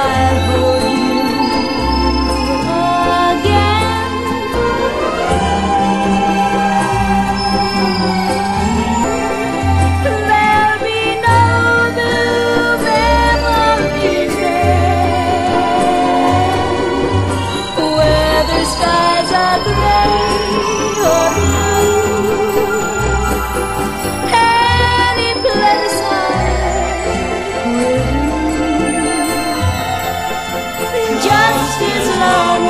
smile just as long